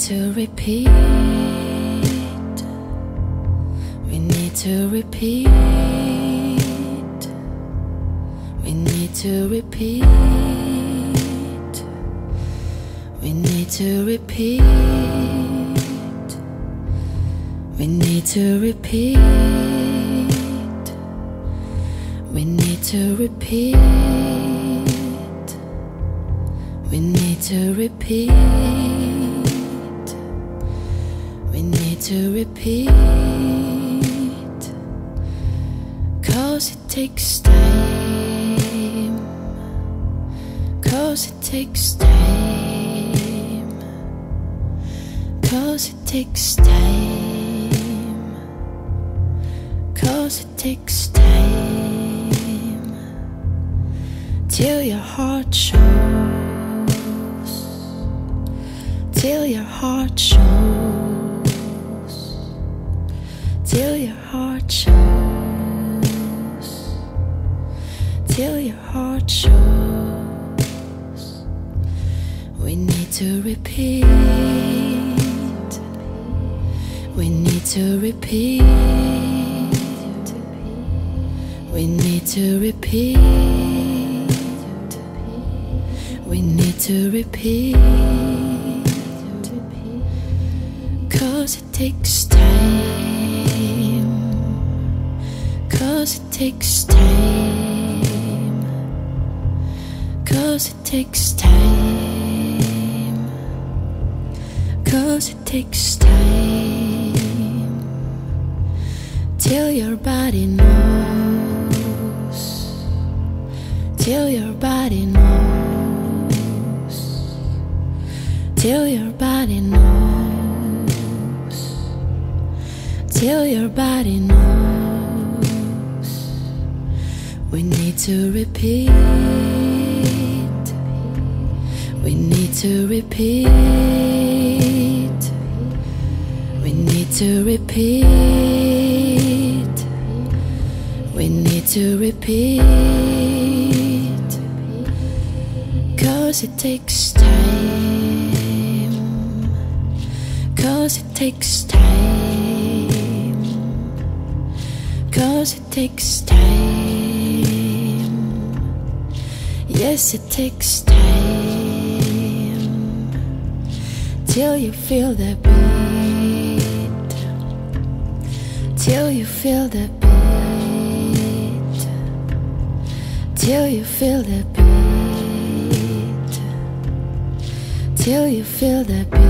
to repeat. We need to repeat. We need to repeat. We need to repeat. We need to repeat. We need to repeat. We need to repeat. To repeat. Cause it takes time. Cause it takes time. Cause it takes time. Cause it takes time. Till your heart shows. Till your heart shows. To repeat. We need to repeat. We need to repeat. We need to repeat. Cause it takes time. Cause it takes time. Cause it takes time. Cause it takes time. Till your body knows. Till your body knows. Till your body knows. Till your body knows. We need to repeat. We need to repeat. We need to repeat. We need to repeat. Cause it takes time. Cause it takes time. Cause it takes time. Yes, it takes time. Till you feel the beat. Till you feel the beat. Till you feel the beat. Till you feel the beat.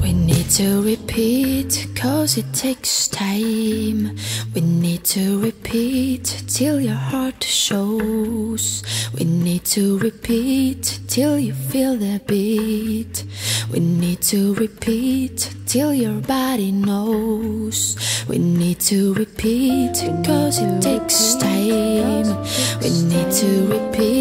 We need to repeat, cause it takes time. We to repeat till your heart shows. We need to repeat till you feel the beat. We need to repeat till your body knows. We need to repeat, cause it takes time. We need to repeat.